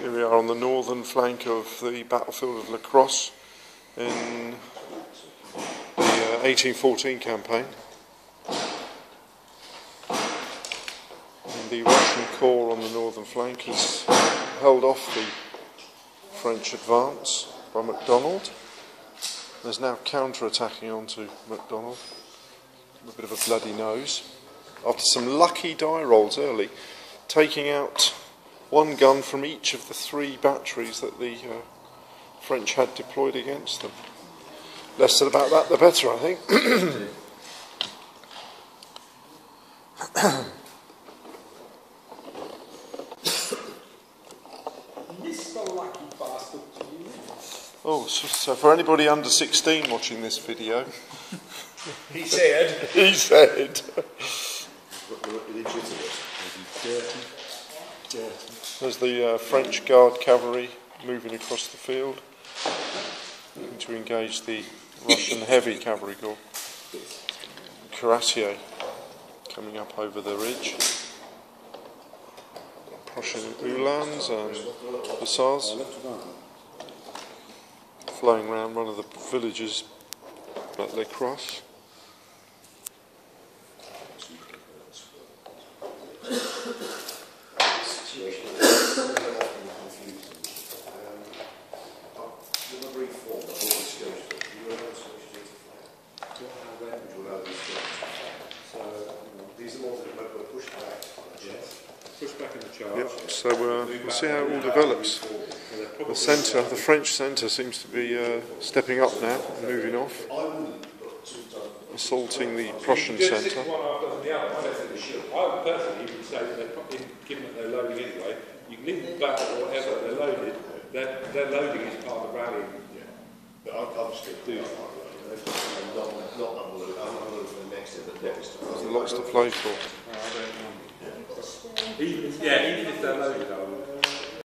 Here we are on the northern flank of the battlefield of La Crosse in the uh, 1814 campaign. And the Russian corps on the northern flank has held off the French advance by MacDonald. There's now counter-attacking onto MacDonald a bit of a bloody nose after some lucky die rolls early, taking out one gun from each of the three batteries that the uh, French had deployed against them. Less said about that, the better, I think. Mr. Lucky Bastard oh, so, so for anybody under 16 watching this video, He said. he said. There's the uh, French Guard cavalry moving across the field, to engage the Russian heavy cavalry corps. Cuirassier coming up over the ridge. Prussian Uhlans and Hussars flowing round one of the villages at Les Crosses. So uh, we'll see how it all develops. The centre, the French centre, seems to be uh, stepping up now, moving off, assaulting the Prussian centre. One after the other. I don't think they should. I personally would say that they put in, given that they're loading anyway, you can leave them back or whatever, they're loaded. Their, their loading is part of the rallying. But I'm, I'm still do. Not, not unload, unload for the next bit, but next. There's lots to play for. Even, yeah, even if they're loaded, I would